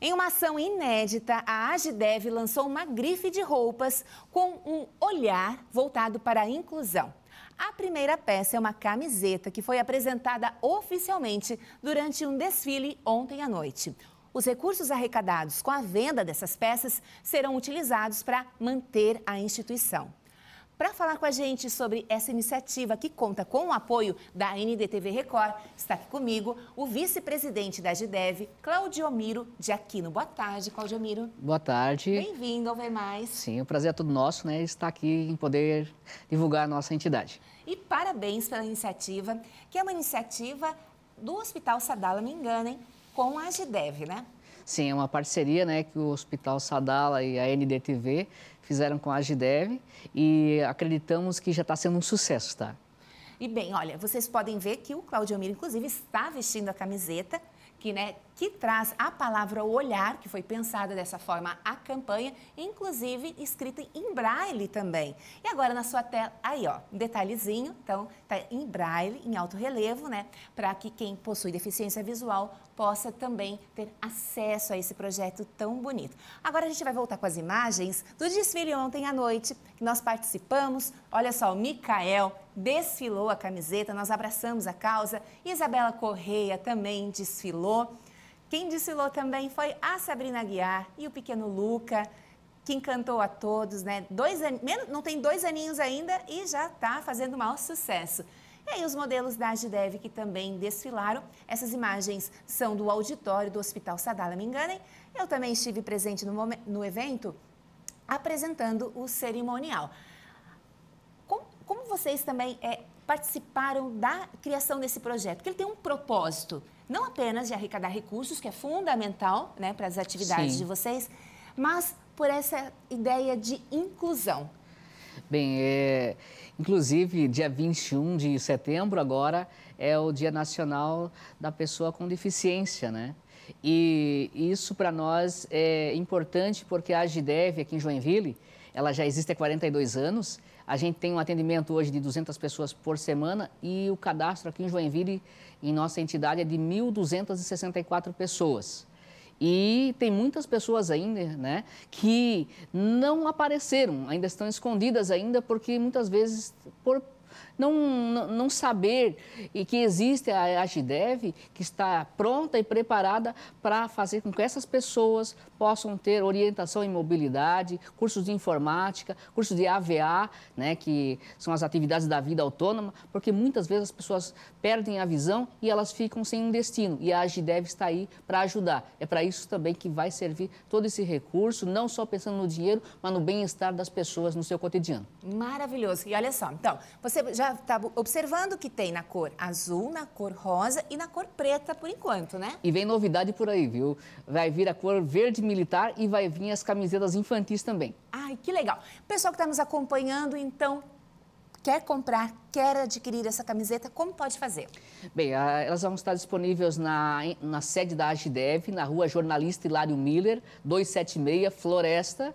Em uma ação inédita, a Agidev lançou uma grife de roupas com um olhar voltado para a inclusão. A primeira peça é uma camiseta que foi apresentada oficialmente durante um desfile ontem à noite. Os recursos arrecadados com a venda dessas peças serão utilizados para manter a instituição. Para falar com a gente sobre essa iniciativa que conta com o apoio da NDTV Record, está aqui comigo o vice-presidente da GIDEV, Claudiomiro de Aquino. Boa tarde, Claudiomiro. Boa tarde. Bem-vindo ao Ver Mais. Sim, o prazer é todo nosso, né, estar aqui em poder divulgar a nossa entidade. E parabéns pela iniciativa, que é uma iniciativa do Hospital Sadala, me enganem, com a GIDEV, né? Sim, é uma parceria né, que o Hospital Sadala e a NDTV fizeram com a Agidev e acreditamos que já está sendo um sucesso, tá? E bem, olha, vocês podem ver que o Claudio Miro, inclusive, está vestindo a camiseta que, né, que traz a palavra olhar, que foi pensada dessa forma a campanha, inclusive escrita em braille também. E agora na sua tela, aí ó, um detalhezinho, então tá em braille, em alto relevo, né, para que quem possui deficiência visual possa também ter acesso a esse projeto tão bonito. Agora a gente vai voltar com as imagens do desfile ontem à noite, que nós participamos. Olha só, o Micael desfilou a camiseta, nós abraçamos a causa, Isabela Correia também desfilou. Quem desfilou também foi a Sabrina Guiar e o pequeno Luca, que encantou a todos, né? Dois an... Não tem dois aninhos ainda e já está fazendo o maior sucesso. E aí os modelos da Agidev que também desfilaram. Essas imagens são do auditório do Hospital Sadala, me enganem. Eu também estive presente no, momento, no evento apresentando o cerimonial. Como, vocês também é, participaram da criação desse projeto? Porque ele tem um propósito não apenas de arrecadar recursos, que é fundamental né, para as atividades Sim. de vocês, mas por essa ideia de inclusão. Bem, é, inclusive, dia 21 de setembro agora é o Dia Nacional da Pessoa com Deficiência, né? E isso para nós é importante porque a Agidev aqui em Joinville, ela já existe há 42 anos. A gente tem um atendimento hoje de 200 pessoas por semana e o cadastro aqui em Joinville, em nossa entidade, é de 1.264 pessoas. E tem muitas pessoas ainda, né, que não apareceram, ainda estão escondidas ainda, porque muitas vezes por não, não, saber e que existe a Agidev que está pronta e preparada para fazer com que essas pessoas possam ter orientação em mobilidade, cursos de informática, cursos de AVA, né, que são as atividades da vida autônoma, porque muitas vezes as pessoas perdem a visão e elas ficam sem um destino. E a Agidev está aí para ajudar. É para isso também que vai servir todo esse recurso, não só pensando no dinheiro, mas no bem-estar das pessoas no seu cotidiano. Maravilhoso. E olha só, então, você já está observando que tem na cor azul, na cor rosa e na cor preta por enquanto, né? E vem novidade por aí, viu? Vai vir a cor verde militar e vai vir as camisetas infantis também. Ai, que legal. Pessoal que está nos acompanhando, então, quer comprar, quer adquirir essa camiseta, como pode fazer? Bem, elas vão estar disponíveis na, na sede da Agidev, na rua Jornalista Hilário Miller, 276, Floresta.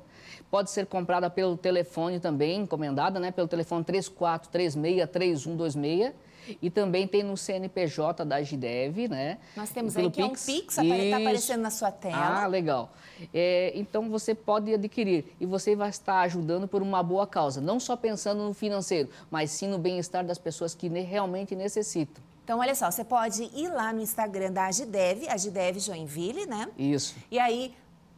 Pode ser comprada pelo telefone também, encomendada, né? Pelo telefone 3436-3126. E também tem no CNPJ da Gidev, né? Nós temos aí que é um Pix, está aparecendo na sua tela. Ah, legal. É, então você pode adquirir e você vai estar ajudando por uma boa causa, não só pensando no financeiro, mas sim no bem-estar das pessoas que realmente necessitam. Então, olha só, você pode ir lá no Instagram da Agidev, Agidev Joinville, né? Isso. E aí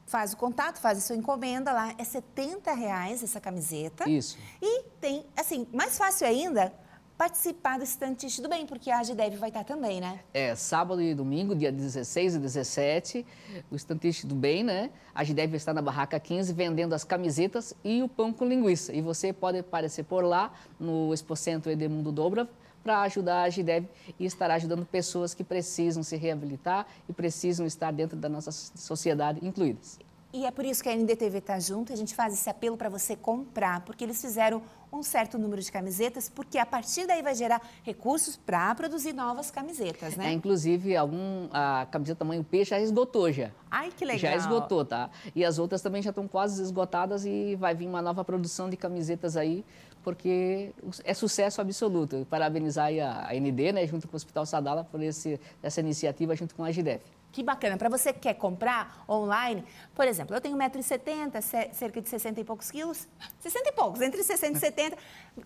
faz o contato, faz a sua encomenda lá, é 70 reais essa camiseta. Isso. E tem, assim, mais fácil ainda, participar do Estantiste do Bem, porque a Agidev vai estar também, né? É, sábado e domingo, dia 16 e 17, o Estantiste do Bem, né? A Agidev está na Barraca 15 vendendo as camisetas e o pão com linguiça. E você pode aparecer por lá no Expocentro Edemundo Dobra para ajudar a Agidev e estar ajudando pessoas que precisam se reabilitar e precisam estar dentro da nossa sociedade incluídas. E é por isso que a NDTV está junto, a gente faz esse apelo para você comprar, porque eles fizeram um certo número de camisetas, porque a partir daí vai gerar recursos para produzir novas camisetas, né? É, inclusive, algum, a camiseta tamanho P já esgotou já. Ai, que legal. Já esgotou, tá? E as outras também já estão quase esgotadas e vai vir uma nova produção de camisetas aí, porque é sucesso absoluto. Parabenizar a ND, né, junto com o Hospital Sadala, por esse, essa iniciativa junto com a GIDEF. Que bacana. Para você que quer comprar online, por exemplo, eu tenho 1,70m, cerca de 60 e poucos quilos, 60 e poucos, entre 60 e 70.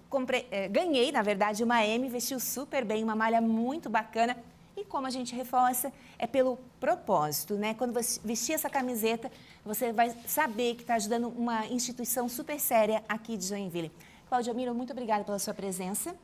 Comprei, eh, ganhei, na verdade, uma M, vestiu super bem, uma malha muito bacana. E como a gente reforça, é pelo propósito, né? Quando você vestir essa camiseta, você vai saber que está ajudando uma instituição super séria aqui de Joinville. Cláudia Miro, muito obrigada pela sua presença.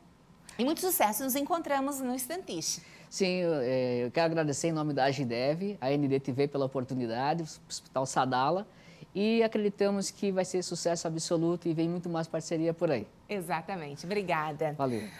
E muito sucesso. Nos encontramos no Estantiche. Sim, eu, é, eu quero agradecer em nome da Agidev, a NDTV pela oportunidade, o Hospital Sadala. E acreditamos que vai ser sucesso absoluto e vem muito mais parceria por aí. Exatamente. Obrigada. Valeu.